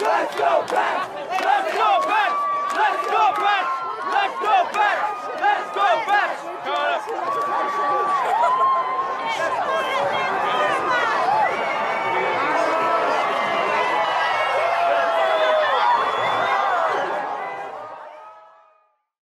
Let's go back! Let's go back!